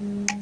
Mm.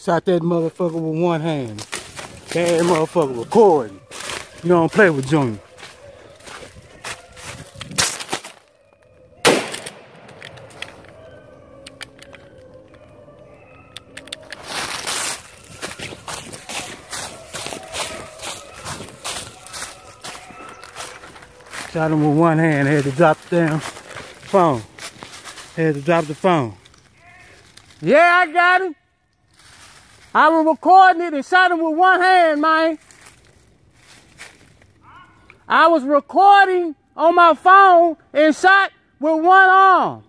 Shot that motherfucker with one hand. That motherfucker recording. You don't play with Junior. Shot him with one hand, had to drop the damn phone. Had to drop the phone. Yeah, I got him. I was recording it and shot him with one hand, man. I was recording on my phone and shot with one arm.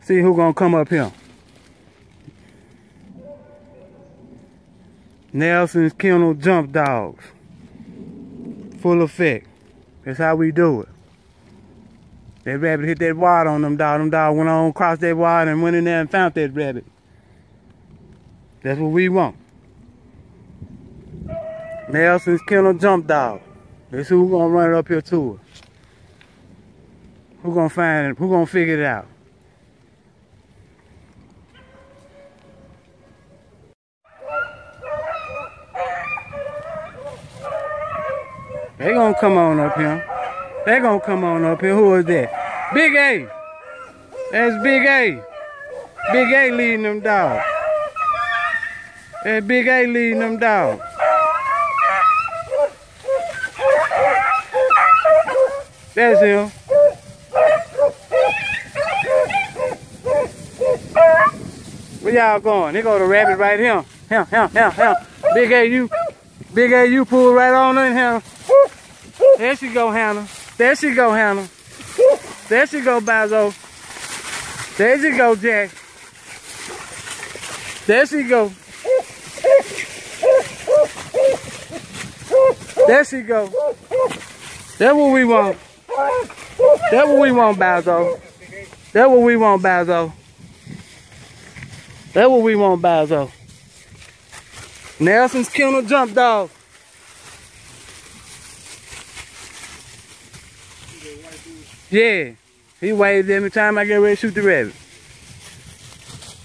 See who gonna come up here. Nelson's Kennel Jump Dogs. Full effect. That's how we do it. That rabbit hit that water on them dog. Them dog went on across that water and went in there and found that rabbit. That's what we want. Nelson's Kennel Jump Dog. That's who gonna run it up here to us. Who gonna find it? Who gonna figure it out? They gonna come on up here. They gonna come on up here. Who is that? Big A. That's Big A. Big A leading them dogs. That's Big A leading them dogs. That's him. Where y'all going? They go to rabbit right here. Him, him, him, him. Big AU. Big AU pull right on in here. There she go, Hannah. There she go, Hannah. There she go, Bazo. There she go, Jack. There she go. There she go. That's what we want. That's what we want, Bazo. That's what we want, Bazo. That's what we want, Bazo. Nelson's kennel jump dog. Yeah. He waves every time I get ready to shoot the rabbit.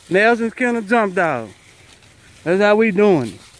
Nelson's kennel jump dog. That's how we doing it.